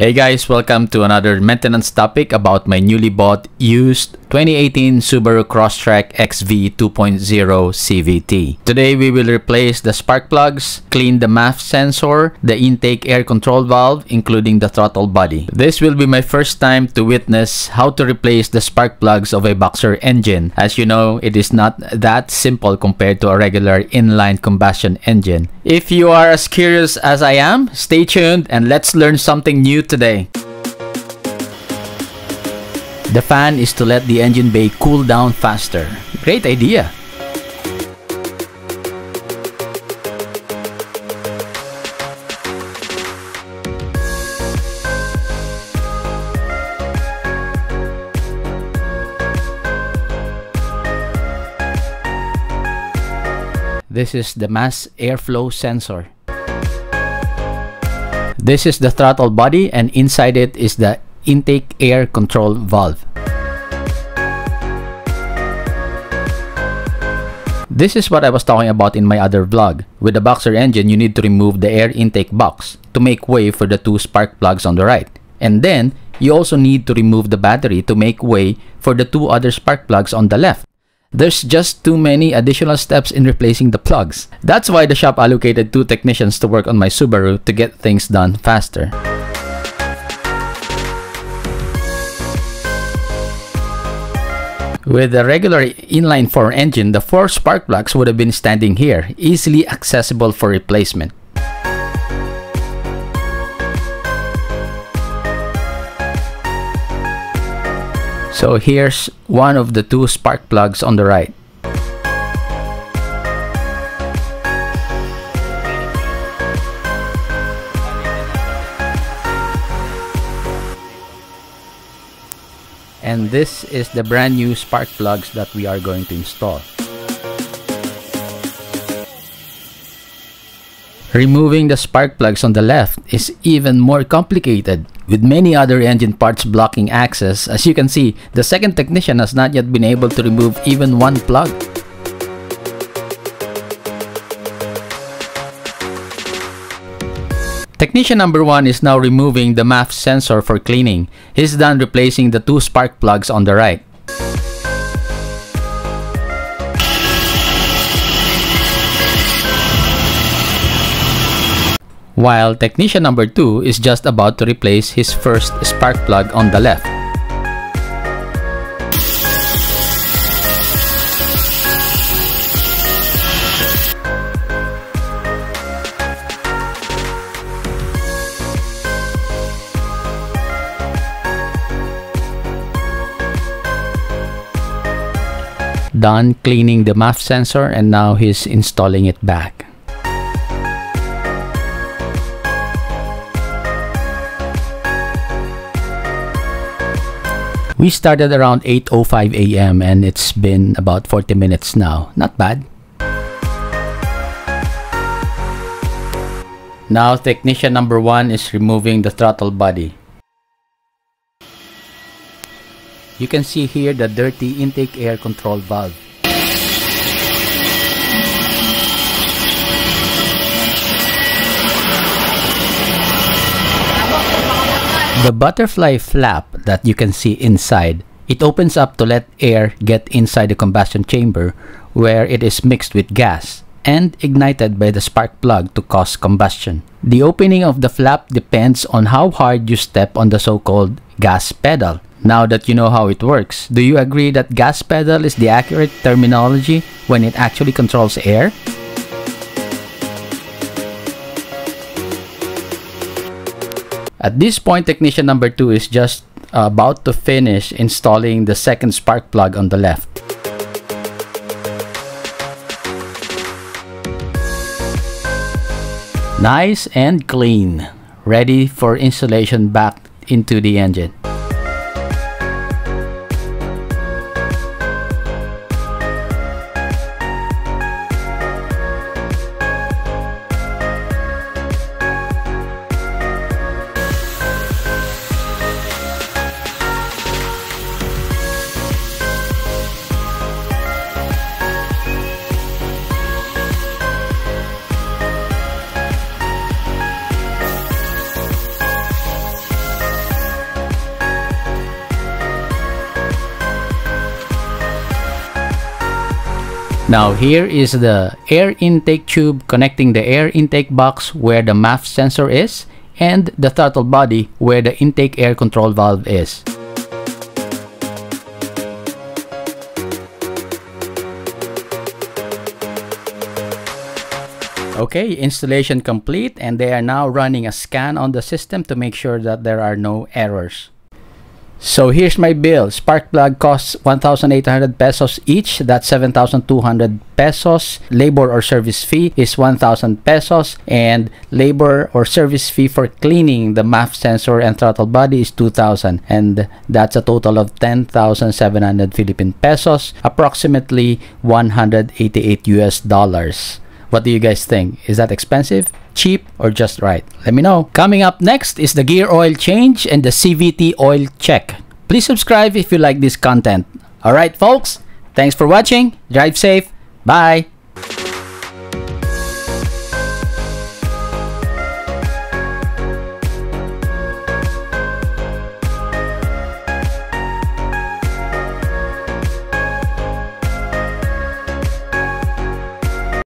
Hey guys, welcome to another maintenance topic about my newly bought used 2018 Subaru Crosstrek XV 2.0 CVT. Today we will replace the spark plugs, clean the MAF sensor, the intake air control valve, including the throttle body. This will be my first time to witness how to replace the spark plugs of a Boxer engine. As you know, it is not that simple compared to a regular inline combustion engine. If you are as curious as I am, stay tuned and let's learn something new today. The fan is to let the engine bay cool down faster. Great idea! This is the mass airflow sensor. This is the throttle body and inside it is the intake air control valve. This is what I was talking about in my other vlog. With the Boxer engine, you need to remove the air intake box to make way for the two spark plugs on the right. And then, you also need to remove the battery to make way for the two other spark plugs on the left. There's just too many additional steps in replacing the plugs. That's why the shop allocated two technicians to work on my Subaru to get things done faster. With a regular inline-4 engine, the four spark plugs would have been standing here, easily accessible for replacement. So here's one of the two spark plugs on the right. And this is the brand new spark plugs that we are going to install. Removing the spark plugs on the left is even more complicated with many other engine parts blocking access. As you can see, the second technician has not yet been able to remove even one plug. Technician number 1 is now removing the MAF sensor for cleaning. He's done replacing the two spark plugs on the right. While technician number 2 is just about to replace his first spark plug on the left. Done cleaning the MAF sensor and now he's installing it back. We started around 8.05 a.m. and it's been about 40 minutes now. Not bad. Now technician number 1 is removing the throttle body. You can see here the dirty intake air control valve. The butterfly flap that you can see inside, it opens up to let air get inside the combustion chamber where it is mixed with gas and ignited by the spark plug to cause combustion. The opening of the flap depends on how hard you step on the so-called gas pedal. Now that you know how it works, do you agree that gas pedal is the accurate terminology when it actually controls air? At this point, technician number 2 is just about to finish installing the second spark plug on the left. Nice and clean, ready for installation back into the engine. Now here is the air intake tube connecting the air intake box where the MAF sensor is and the throttle body where the intake air control valve is. Okay, installation complete and they are now running a scan on the system to make sure that there are no errors. So here's my bill. Spark plug costs 1,800 pesos each. That's 7,200 pesos. Labor or service fee is 1,000 pesos. And labor or service fee for cleaning the MAF sensor and throttle body is 2,000. And that's a total of 10,700 Philippine pesos. Approximately 188 US dollars. What do you guys think? Is that expensive, cheap, or just right? Let me know. Coming up next is the gear oil change and the CVT oil check. Please subscribe if you like this content. Alright folks, thanks for watching. Drive safe. Bye.